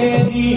तेरी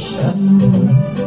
me chamou